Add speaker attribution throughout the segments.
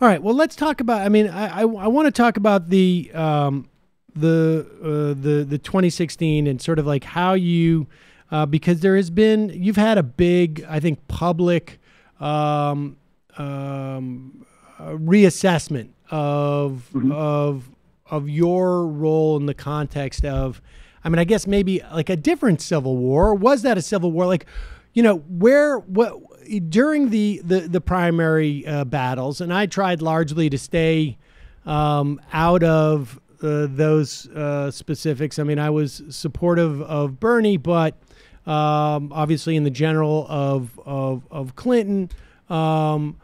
Speaker 1: All right. Well, let's talk about. I mean, I I, I want to talk about the um, the uh, the the 2016 and sort of like how you uh, because there has been you've had a big I think public um, um, uh, reassessment of
Speaker 2: Mm-hmm.
Speaker 1: of of your role in the context of I mean I guess maybe like a different civil war was that a civil war like you know where what during the the the primary uh, battles and I tried largely to stay um, out of uh, those uh, specifics. I mean, I was supportive of Bernie, but um, obviously in the general of of, of Clinton. Um,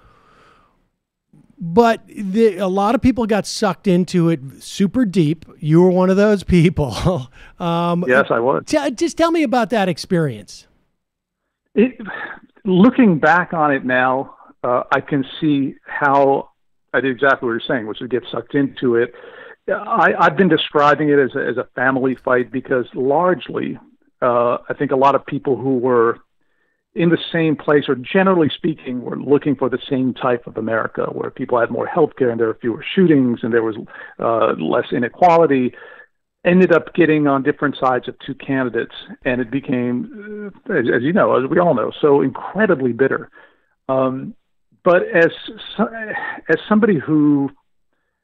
Speaker 1: but the, a lot of people got sucked into it super deep. You were one of those people. um,
Speaker 2: Yes, I was.
Speaker 1: just tell me about that experience.
Speaker 2: It, looking back on it now, uh, I can see how I did exactly what you're saying, which is get sucked into it. I, I've been describing it as a, as a family fight because largely, uh, I think a lot of people who were in the same place, or generally speaking, were looking for the same type of America, where people had more health care and there were fewer shootings and there was uh, less inequality ended up getting on different sides of two candidates, and it became, uh, as, you know, as we all know, so incredibly bitter. Um, but as as somebody who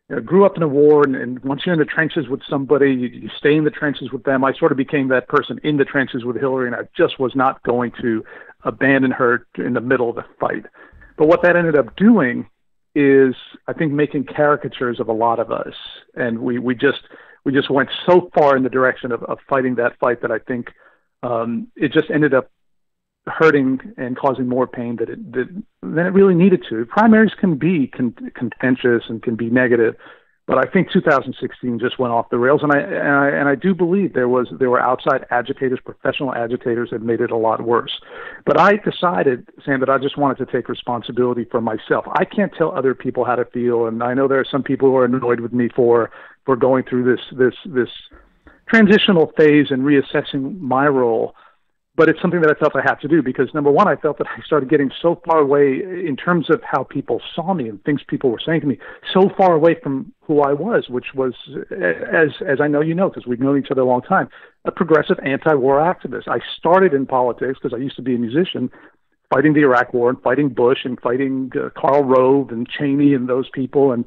Speaker 2: you know, grew up in a war, and, and once you're in the trenches with somebody, you, you stay in the trenches with them. I sort of became that person in the trenches with Hillary, and I just was not going to abandon her in the middle of the fight. But what that ended up doing is, I think, making caricatures of a lot of us, and we we just we just went so far in the direction of, of fighting that fight that I think um, it just ended up hurting and causing more pain that it, that, than it really needed to. Primaries can be con- contentious and can be negative, but I think 2016 just went off the rails, and I, and I and I do believe there was there were outside agitators, professional agitators that made it a lot worse. But I decided, Sam, that I just wanted to take responsibility for myself. I can't tell other people how to feel, and I know there are some people who are annoyed with me for for going through this this this transitional phase and reassessing my role but it's something that I felt I had to do because number one, I felt that I started getting so far away in terms of how people saw me and things people were saying to me, so far away from who I was, which was, as as I know you know, because we've known each other a long time, a progressive anti-war activist. I started in politics because I used to be a musician, fighting the Iraq War and fighting Bush and fighting uh, Karl Rove and Cheney and those people, and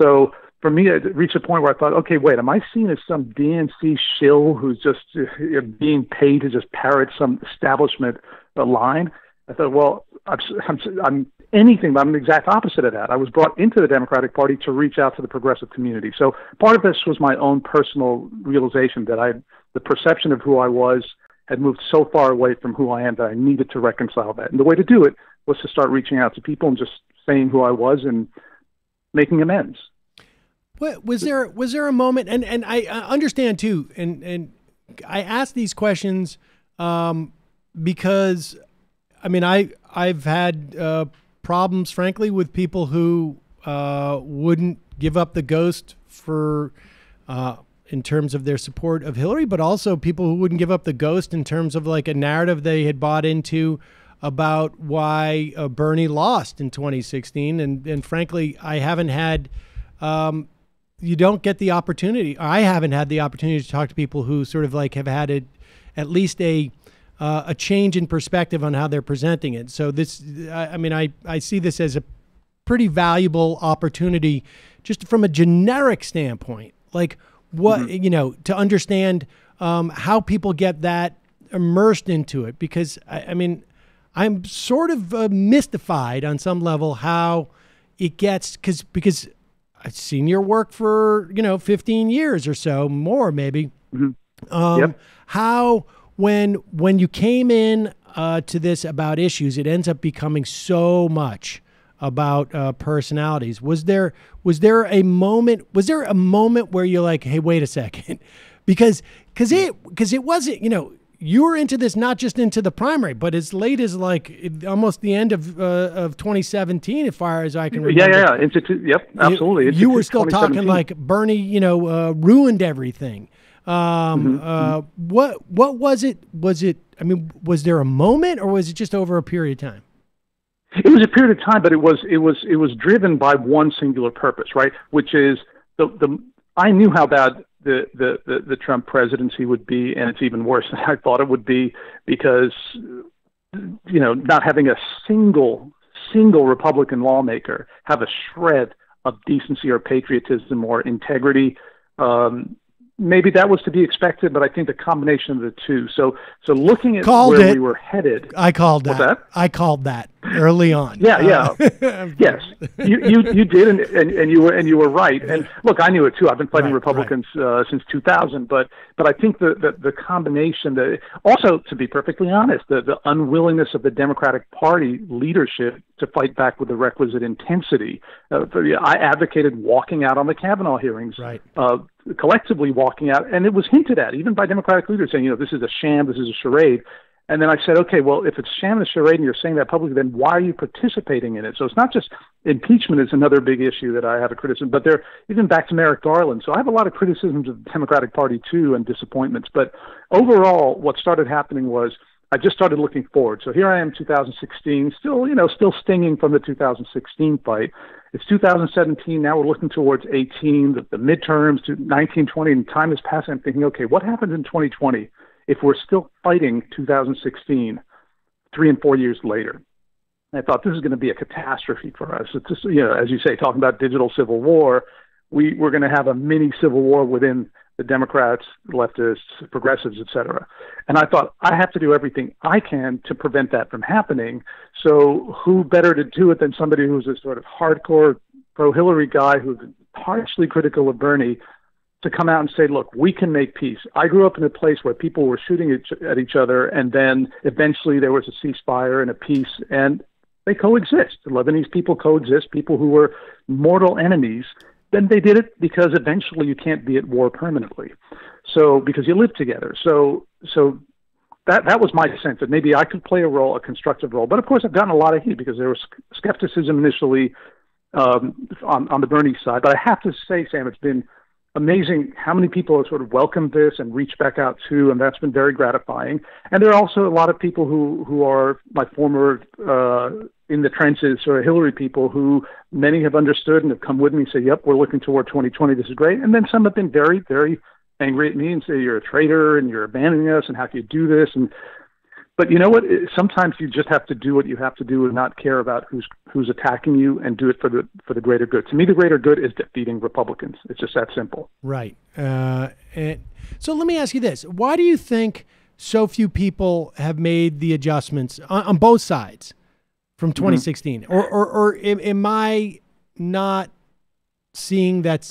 Speaker 2: so for me, it reached a point where I thought, okay, wait, am I seen as some DNC shill who's just uh, being paid to just parrot some establishment uh, line? I thought, well, I'm, I'm, I'm anything but I'm the exact opposite of that. I was brought into the Democratic Party to reach out to the progressive community. So part of this was my own personal realization that I, the perception of who I was had moved so far away from who I am that I needed to reconcile that. And the way to do it was to start reaching out to people and just saying who I was and making amends.
Speaker 1: What was there was there a moment and and I understand too and and I ask these questions um, because I mean I I've had uh, problems frankly with people who uh, wouldn't give up the ghost for uh, in terms of their support of Hillary, but also people who wouldn't give up the ghost in terms of like a narrative they had bought into about why uh, Bernie lost in 2016, and and frankly I haven't had. Um, you don't get the opportunity. I haven't had the opportunity to talk to people who sort of like have had it, at least a uh, a change in perspective on how they're presenting it. So this, I, I mean, I I see this as a pretty valuable opportunity, just from a generic standpoint. Like what
Speaker 2: Mm-hmm.
Speaker 1: you know to understand um, how people get that immersed into it, because I, I mean, I'm sort of uh, mystified on some level how it gets because because I've seen your work for you know 15 years or so, more maybe. Um,
Speaker 2: Yep.
Speaker 1: How when when you came in uh, to this about issues, it ends up becoming so much about uh, personalities. Was there was there a moment? Was there a moment where you're like, hey, wait a second, because because it because it wasn't you know you were into this not just into the primary, but as late as like almost the end of uh, of 2017, as far as I can
Speaker 2: Yeah,
Speaker 1: remember.
Speaker 2: yeah, yeah. Institute. Yep, absolutely.
Speaker 1: You, you were still talking like Bernie, you know, uh, ruined everything. Um,
Speaker 2: Mm-hmm,
Speaker 1: uh, what what was it? Was it? I mean, was there a moment, or was it just over a period of time?
Speaker 2: It was a period of time, but it was it was it was driven by one singular purpose, right? Which is the the I knew how bad the, the, the, the Trump presidency would be, and it's even worse than I thought it would be because you know not having a single single Republican lawmaker have a shred of decency or patriotism or integrity um, maybe that was to be expected, but I think the combination of the two. So, so looking at
Speaker 1: called
Speaker 2: where
Speaker 1: it.
Speaker 2: we were headed,
Speaker 1: I called that.
Speaker 2: that?
Speaker 1: I called that early on.
Speaker 2: Yeah, yeah, uh, yes, you, you you did, and, and, and you were and you were right. And look, I knew it too. I've been fighting
Speaker 1: Right,
Speaker 2: Republicans Uh, since 2000, but but I think the, the the combination, the also to be perfectly honest, the the unwillingness of the Democratic Party leadership to fight back with the requisite intensity. Uh, I advocated walking out on the Kavanaugh hearings.
Speaker 1: Right.
Speaker 2: Uh, collectively walking out, and it was hinted at even by Democratic leaders saying, you know, this is a sham, this is a charade. And then I said, okay, well, if it's sham and a charade and you're saying that publicly, then why are you participating in it? So it's not just impeachment is another big issue that I have a criticism, but they're even back to Merrick Garland. So I have a lot of criticisms of the Democratic Party too and disappointments. But overall, what started happening was I just started looking forward. So here I am, 2016, still, you know, still stinging from the 2016 fight. It's 2017. Now we're looking towards 18, the, the midterms to 19, 20, and time is passing. I'm thinking, okay, what happens in 2020 if we're still fighting 2016, three and four years later? I thought this is going to be a catastrophe for us. It's just, you know, as you say, talking about digital civil war, we, we're going to have a mini civil war within the Democrats, leftists, progressives, et cetera. And I thought I have to do everything I can to prevent that from happening. So who better to do it than somebody who's a sort of hardcore pro Hillary guy who's harshly critical of Bernie to come out and say, look, we can make peace. I grew up in a place where people were shooting at each other, and then eventually there was a ceasefire and a peace, and they coexist. The Lebanese people coexist, people who were mortal enemies then they did it because eventually you can't be at war permanently. So because you live together. So so that that was my sense that maybe I could play a role, a constructive role. But of course, I've gotten a lot of heat because there was skepticism initially um, on on the Bernie side. But I have to say, Sam, it's been amazing how many people have sort of welcomed this and reached back out to, and that's been very gratifying. And there are also a lot of people who who are my former uh, in the trenches of Hillary people who many have understood and have come with me and say, "Yep, we're looking toward 2020. This is great." And then some have been very very angry at me and say, "You're a traitor and you're abandoning us and how can you do this?" and but you know what? Sometimes you just have to do what you have to do and not care about who's who's attacking you and do it for the for the greater good. To me, the greater good is defeating Republicans. It's just that simple.
Speaker 1: Right. Uh, and so let me ask you this: Why do you think so few people have made the adjustments on, on both sides from 2016, mm-hmm. or, or or am, I not seeing that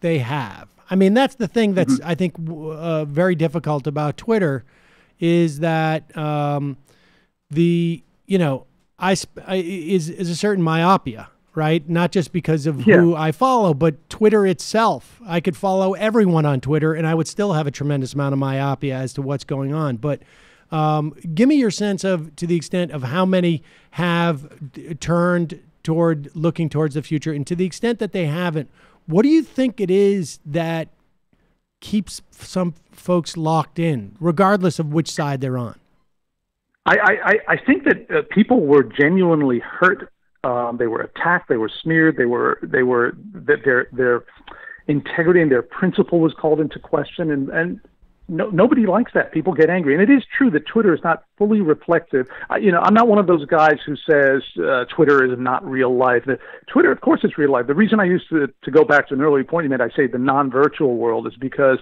Speaker 1: they have? I mean, that's the thing that's mm-hmm. I think uh, very difficult about Twitter is that um, the you know I, I is is a certain myopia right? Not just because of yeah. who I follow, but Twitter itself. I could follow everyone on Twitter and I would still have a tremendous amount of myopia as to what's going on. But um, give me your sense of, to the extent of how many have d- turned toward looking towards the future, and to the extent that they haven't, what do you think it is that keeps some folks locked in, regardless of which side they're on?
Speaker 2: I, I, I think that uh, people were genuinely hurt. Um, they were attacked. They were smeared. They were they were that their their integrity and their principle was called into question. And and no, nobody likes that. People get angry, and it is true that Twitter is not fully reflective. I, you know, I'm not one of those guys who says uh, Twitter is not real life. Twitter, of course, is real life. The reason I used to to go back to an earlier point you made, I say the non-virtual world, is because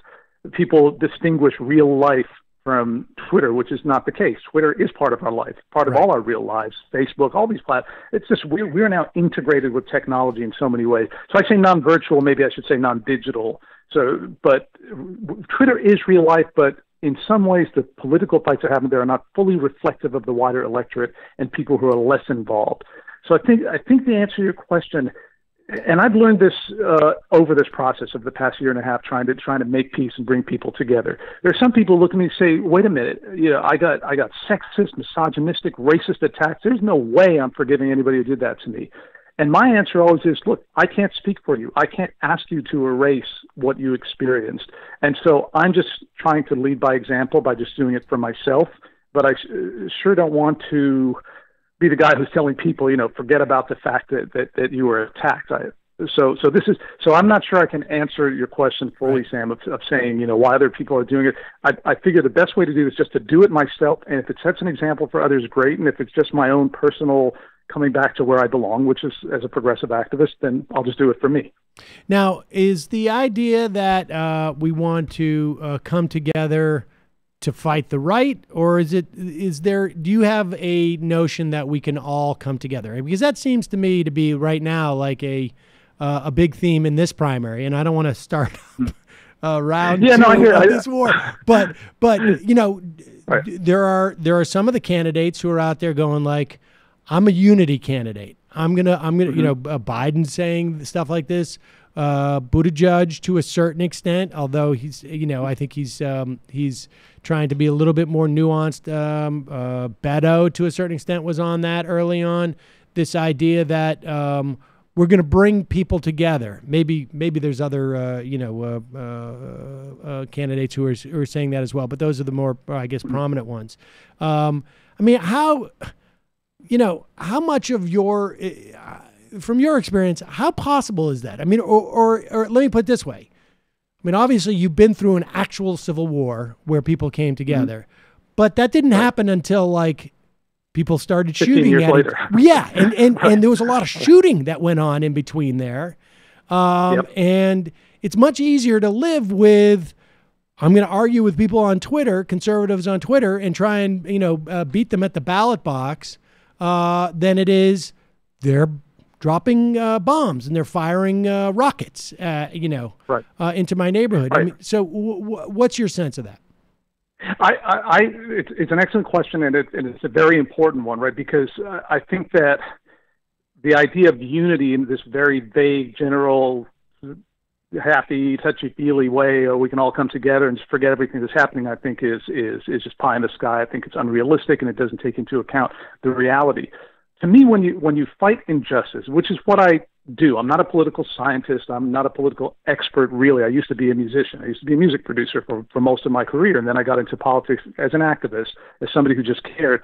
Speaker 2: people distinguish real life from Twitter, which is not the case. Twitter is part of our life, part of all our real lives. Facebook, all these platforms. It's just we're we're now integrated with technology in so many ways. So I say non-virtual. Maybe I should say non-digital so, but Twitter is real life, but in some ways, the political fights that happen there are not fully reflective of the wider electorate and people who are less involved. So, I think I think the answer to your question, and I've learned this uh, over this process of the past year and a half, trying to trying to make peace and bring people together. There are some people look at me and say, "Wait a minute, you know, I got I got sexist, misogynistic, racist attacks. There's no way I'm forgiving anybody who did that to me." And my answer always is, look, I can't speak for you. I can't ask you to erase what you experienced. And so I'm just trying to lead by example by just doing it for myself. But I sure don't want to be the guy who's telling people, you know, forget about the fact that that, that you were attacked. I, so so this is so I'm not sure I can answer your question fully, right. Sam, of, of saying you know why other people are doing it. I, I figure the best way to do this is just to do it myself, and if it sets an example for others, great. And if it's just my own personal coming back to where I belong, which is as a progressive activist, then I'll just do it for me.
Speaker 1: Now, is the idea that uh, we want to uh, come together to fight the right, or is it is there? Do you have a notion that we can all come together? Because that seems to me to be right now like a uh, a big theme in this primary, and I don't want to start uh, round yeah, two no, I hear, of this war, but but you know, right. there are there are some of the candidates who are out there going like, I'm a unity candidate. I'm gonna I'm gonna mm-hmm. you know uh, Biden saying stuff like this. Uh, Buttigieg to a certain extent, although he's you know I think he's um, he's trying to be a little bit more nuanced. Um, uh, Beto to a certain extent was on that early on. This idea that um, we're going to bring people together. Maybe maybe there's other uh, you know uh, uh, uh, candidates who are who are saying that as well, but those are the more I guess prominent ones. Um, I mean, how you know how much of your uh, from your experience, how possible is that? I mean, or, or or let me put it this way. I mean, obviously, you've been through an actual civil war where people came together, mm-hmm. but that didn't happen until like people started shooting at
Speaker 2: later.
Speaker 1: it. Yeah, and and, and there was a lot of shooting that went on in between there, um, yep. and it's much easier to live with. I'm going to argue with people on Twitter, conservatives on Twitter, and try and you know uh, beat them at the ballot box uh, than it is they're dropping uh, bombs and they're firing uh, rockets, uh, you know,
Speaker 2: right.
Speaker 1: Uh, into my neighborhood. Right. I mean, so w- w- what's your sense of that?
Speaker 2: I, I, I it's, it's, an excellent question, and, it, and, it's a very important one, right? Because uh, I think that the idea of unity in this very vague, general, happy, touchy-feely way, or we can all come together and just forget everything that's happening, I think is is is just pie in the sky. I think it's unrealistic, and it doesn't take into account the reality. To me, when you when you fight injustice, which is what I do. I'm not a political scientist. I'm not a political expert, really. I used to be a musician. I used to be a music producer for, for most of my career. And then I got into politics as an activist, as somebody who just cared.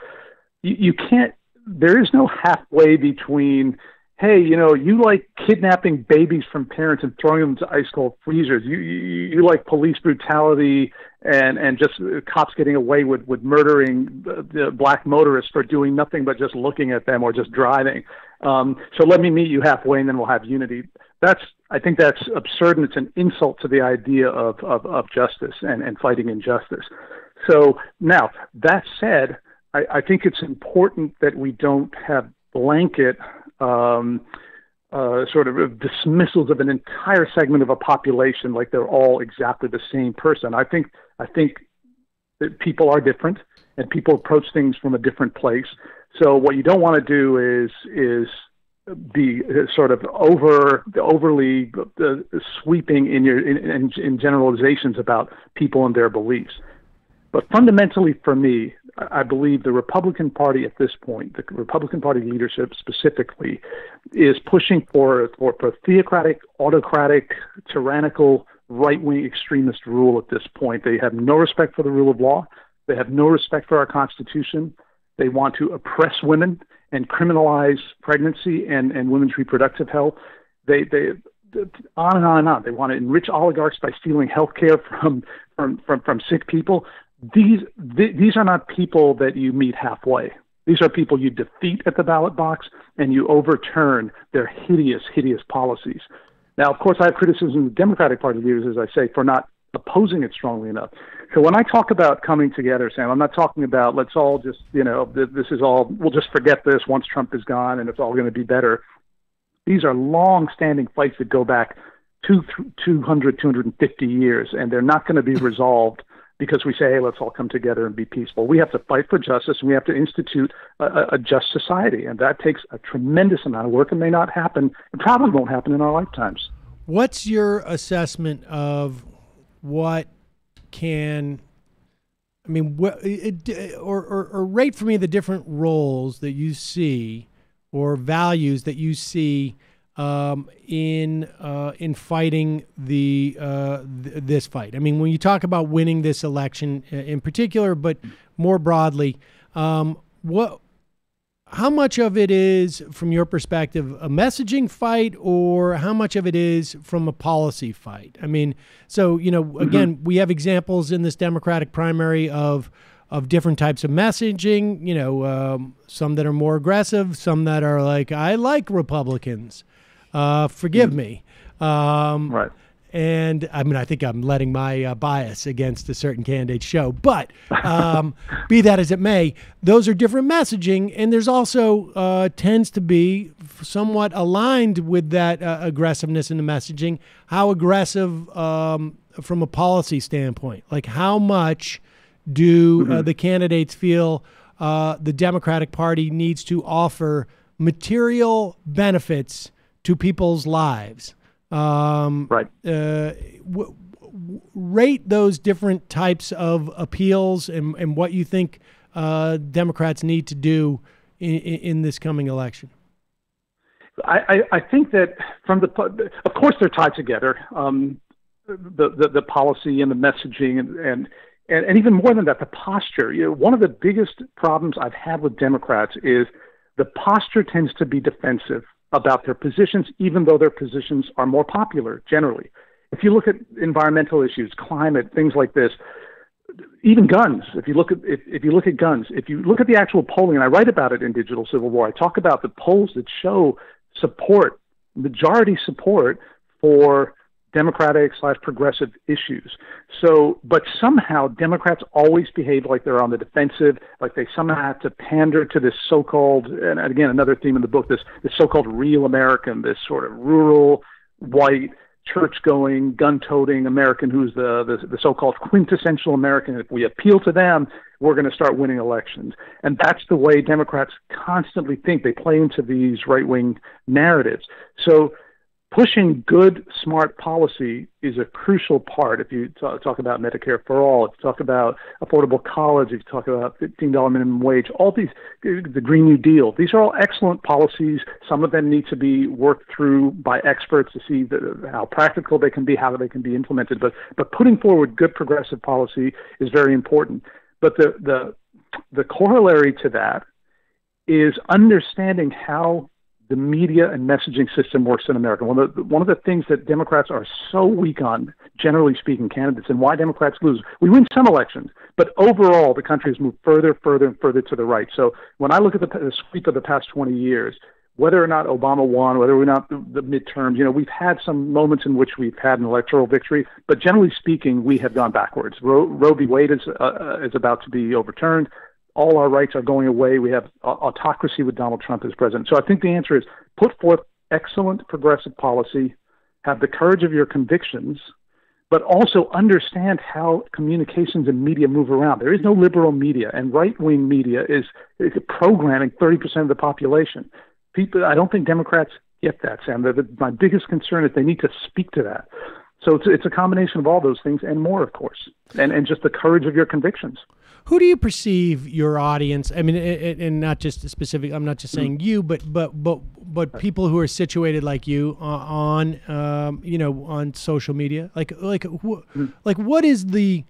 Speaker 2: You, you can't, there is no halfway between hey, you know, you like kidnapping babies from parents and throwing them into ice cold freezers. You you, you like police brutality and and just cops getting away with with murdering the, the black motorists for doing nothing but just looking at them or just driving. Um, so let me meet you halfway, and then we'll have unity. That's I think that's absurd, and it's an insult to the idea of of, of justice and and fighting injustice. So now that said. I, I think it's important that we don't have blanket um, uh, sort of dismissals of an entire segment of a population like they're all exactly the same person. I think I think that people are different and people approach things from a different place. So what you don't want to do is is be sort of over overly uh, sweeping in your in, in, in generalizations about people and their beliefs. But fundamentally, for me, I believe the Republican Party at this point, the Republican Party leadership specifically, is pushing for, for, for theocratic, autocratic, tyrannical, right wing extremist rule at this point. They have no respect for the rule of law. They have no respect for our Constitution. They want to oppress women and criminalize pregnancy and, and women's reproductive health. They, they, on and on and on. They want to enrich oligarchs by stealing health care from, from, from, from sick people these th- these are not people that you meet halfway. These are people you defeat at the ballot box and you overturn their hideous, hideous policies. Now, of course, I have criticism of the Democratic Party leaders, as I say, for not opposing it strongly enough. So when I talk about coming together, Sam, I'm not talking about let's all just, you know, this is all, we'll just forget this once Trump is gone and it's all going to be better. These are long standing fights that go back two, 200, 250 years, and they're not going to be resolved because we say, hey, let's all come together and be peaceful. We have to fight for justice and we have to institute a, a just society. And that takes a tremendous amount of work and may not happen. It probably won't happen in our lifetimes.
Speaker 1: What's your assessment of what can, I mean, what, it, or, or, or rate for me the different roles that you see or values that you see um, in uh, in fighting the uh, th- this fight. I mean, when you talk about winning this election uh, in particular, but more broadly, um, what how much of it is, from your perspective, a messaging fight, or how much of it is from a policy fight? I mean, so you know, mm-hmm. again, mm-hmm. we have examples in this Democratic primary of of different types of messaging. You know, um, some that are more aggressive, some that are like, "I like Republicans, uh, forgive mm-hmm. me."
Speaker 2: Um, right
Speaker 1: and I mean, I think I'm letting my uh, bias against a certain candidate show. But um, be that as it may, those are different messaging, and there's also uh, tends to be somewhat aligned with that uh, aggressiveness in the messaging. How aggressive um, from a policy standpoint? Like how much do uh, mm-hmm. the candidates feel uh, the Democratic Party needs to offer material benefits to people's lives?
Speaker 2: Um, right.
Speaker 1: Uh, w- w- rate those different types of appeals and, and what you think uh, Democrats need to do in, in this coming election.
Speaker 2: I, I, I, think that from the, of course, they're tied together. Um, the, the, the policy and the messaging and, and and, and even more than that, the posture. You know, one of the biggest problems I've had with Democrats is the posture tends to be defensive about their positions, even though their positions are more popular generally. If you look at environmental issues, climate, things like this, even guns. If you look at if, if you look at guns, if you look at the actual polling, and I write about it in Digital Civil War, I talk about the polls that show support, majority support for democratic slash progressive issues. So, but somehow Democrats always behave like they're on the defensive, like they somehow have to pander to this so-called, and again, another theme in the book, this, this so-called real American, this sort of rural, white, church-going, gun-toting American who's the, the, the so-called quintessential American. If we appeal to them, we're going to start winning elections. And that's the way Democrats constantly think. They play into these right-wing narratives. So pushing good, smart policy is a crucial part. If you talk, talk about Medicare for all, if you talk about affordable college, if you talk about $15 minimum wage, all these, the Green New Deal, these are all excellent policies. Some of them need to be worked through by experts to see the, how practical they can be, how they can be implemented. But, but putting forward good progressive policy is very important. But the, the, the corollary to that is understanding how the media and messaging system works in America. One of the, one of the things that Democrats are so weak on, generally speaking, candidates, and why Democrats lose. We win some elections, but overall, the country has moved further, further, and further to the right. So when I look at the, the sweep of the past 20 years, whether or not Obama won, whether or not the, the midterms, you know, we've had some moments in which we've had an electoral victory, but generally speaking, we have gone backwards. Roe, Roe v. Wade is uh, uh is about to be overturned all our rights are going away. We have uh, autocracy with Donald Trump as president. So I think the answer is put forth excellent progressive policy, have the courage of your convictions, but also understand how communications and media move around. There is no liberal media, and right wing media is, is programming 30% of the population. People, I don't think Democrats get that, Sam. The, my biggest concern is they need to speak to that. So it's, it's a combination of all those things and more, of course, and, and just the courage of your convictions
Speaker 1: who do you perceive your audience? I mean, and not just specific. I'm not just saying you, but but but but people who are situated like you uh, on, um, you know, on social media. Like like wh- like what is the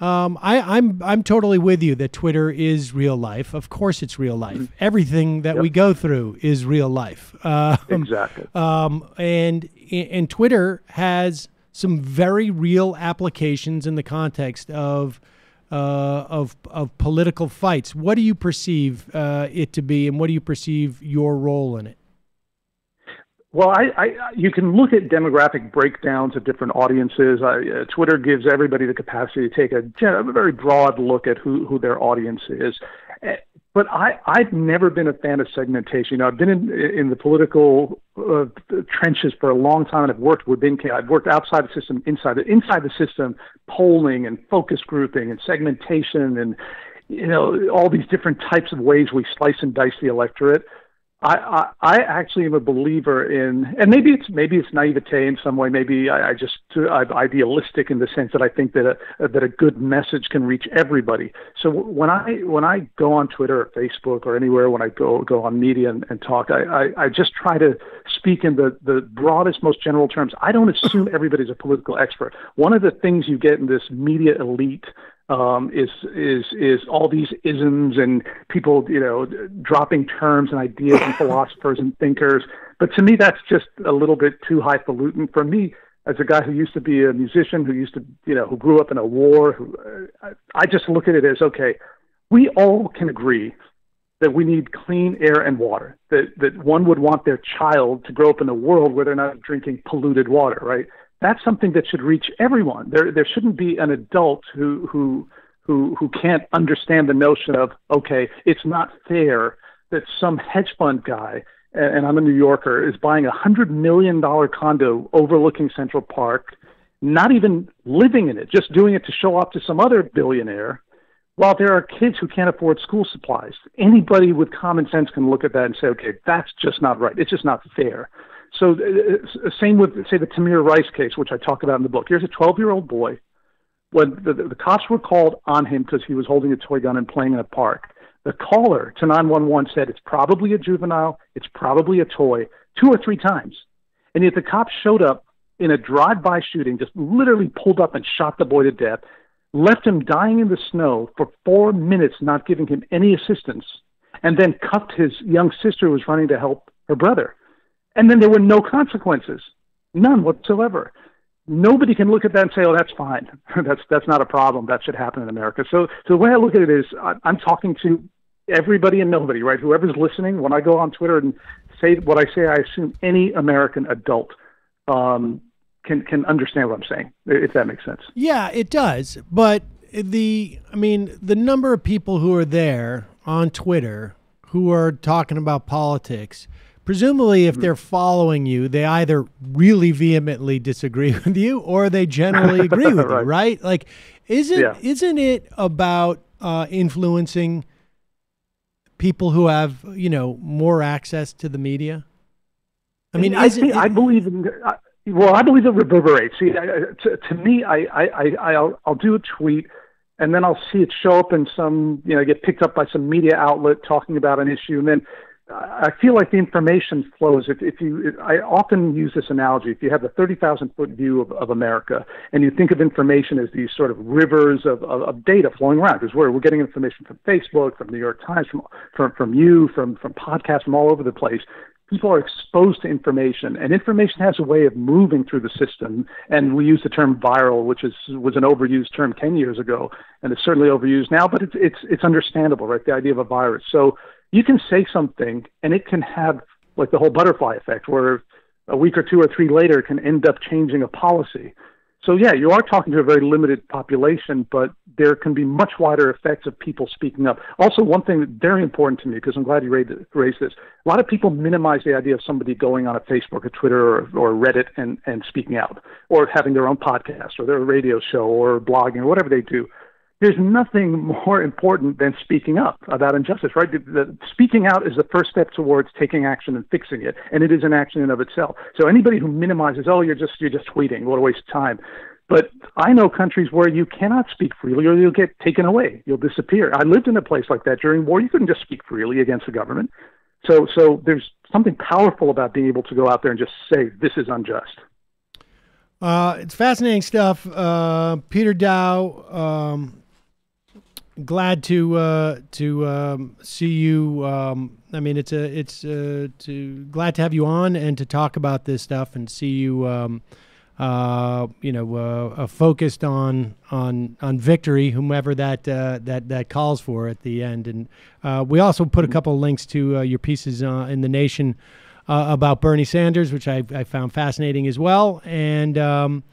Speaker 1: um, I, I'm I'm totally with you that Twitter is real life. Of course, it's real life. Mm-hmm. Everything that yep. we go through is real life.
Speaker 2: Um, exactly.
Speaker 1: Um, and and Twitter has some very real applications in the context of uh, of of political fights. What do you perceive uh, it to be, and what do you perceive your role in it?
Speaker 2: Well, I, I, you can look at demographic breakdowns of different audiences. I, uh, Twitter gives everybody the capacity to take a, a very broad look at who, who their audience is. But I, I've never been a fan of segmentation. You know, I've been in in the political uh, trenches for a long time, and I've worked within. I've worked outside the system, inside the inside the system, polling and focus grouping and segmentation, and you know all these different types of ways we slice and dice the electorate. I, I, I actually am a believer in, and maybe it's maybe it's naivete in some way. Maybe I, I just I'm idealistic in the sense that I think that a that a good message can reach everybody. So when I when I go on Twitter or Facebook or anywhere when I go go on media and, and talk, I, I, I just try to speak in the the broadest, most general terms. I don't assume everybody's a political expert. One of the things you get in this media elite um, is is is all these isms and people you know dropping terms and ideas and philosophers and thinkers. But to me, that's just a little bit too highfalutin for me. As a guy who used to be a musician, who used to you know who grew up in a war, who, uh, I just look at it as okay. We all can agree that we need clean air and water. That that one would want their child to grow up in a world where they're not drinking polluted water, right? That's something that should reach everyone. There, there shouldn't be an adult who, who, who, who can't understand the notion of, okay, it's not fair that some hedge fund guy, and I'm a New Yorker, is buying a hundred million dollar condo overlooking Central Park, not even living in it, just doing it to show off to some other billionaire, while there are kids who can't afford school supplies. Anybody with common sense can look at that and say, okay, that's just not right. It's just not fair. So, uh, uh, same with, say, the Tamir Rice case, which I talk about in the book. Here's a 12 year old boy. When the, the, the cops were called on him because he was holding a toy gun and playing in a park, the caller to 911 said it's probably a juvenile, it's probably a toy, two or three times. And yet the cops showed up in a drive by shooting, just literally pulled up and shot the boy to death, left him dying in the snow for four minutes, not giving him any assistance, and then cuffed his young sister who was running to help her brother. And then there were no consequences, none whatsoever. Nobody can look at that and say, "Oh, that's fine. that's that's not a problem. That should happen in America." So, so the way I look at it is, I'm talking to everybody and nobody, right? Whoever's listening. When I go on Twitter and say what I say, I assume any American adult um, can can understand what I'm saying, if that makes sense.
Speaker 1: Yeah, it does. But the, I mean, the number of people who are there on Twitter who are talking about politics presumably if they're following you they either really vehemently disagree with you or they generally agree with right. you right like isn't yeah. isn't it about uh, influencing people who have you know more access to the media
Speaker 2: i mean I, it, I believe in I, well i believe it reverberates see I, to, to me I, I i i'll i'll do a tweet and then I'll see it show up in some, you know, get picked up by some media outlet talking about an issue, and then I feel like the information flows. If, if you, I often use this analogy. If you have the 30,000 foot view of, of America and you think of information as these sort of rivers of, of, of data flowing around, because we're, we're getting information from Facebook, from New York Times, from, from, from you, from, from podcasts from all over the place. People are exposed to information, and information has a way of moving through the system. And we use the term viral, which is was an overused term 10 years ago, and it's certainly overused now, but it's it's it's understandable, right? The idea of a virus. So you can say something and it can have like the whole butterfly effect where a week or two or three later can end up changing a policy. So yeah, you are talking to a very limited population, but there can be much wider effects of people speaking up. Also, one thing that's very important to me, because I'm glad you raised, this, a lot of people minimize the idea of somebody going on a Facebook or Twitter or, or Reddit and, and speaking out, or having their own podcast or their radio show or blogging or whatever they do there's nothing more important than speaking up about injustice, right? The, the, speaking out is the first step towards taking action and fixing it, and it is an action in of itself. So anybody who minimizes, oh, you're just you're just tweeting, what a waste of time. But I know countries where you cannot speak freely or you'll get taken away. You'll disappear. I lived in a place like that during war. You couldn't just speak freely against the government. So, so there's something powerful about being able to go out there and just say, this is unjust.
Speaker 1: Uh, it's fascinating stuff. Uh, Peter Daou, um, glad to uh, to um, see you. Um, I mean, it's a it's uh, to glad to have you on and to talk about this stuff and see you. Um, uh, you know, uh, focused on on on victory, whomever that uh, that that calls for at the end. And uh, we also put a mm-hmm. couple of links to your pieces in the Nation about Bernie Sanders, which I, I, found fascinating as well. And um,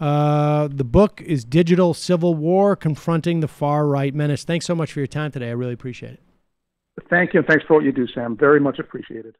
Speaker 1: uh, the book is Digital Civil War Confronting the Far Right Menace. Thanks so much for your time today. I really appreciate it.
Speaker 2: Thank you, and thanks for what you do, Sam. Very much appreciated.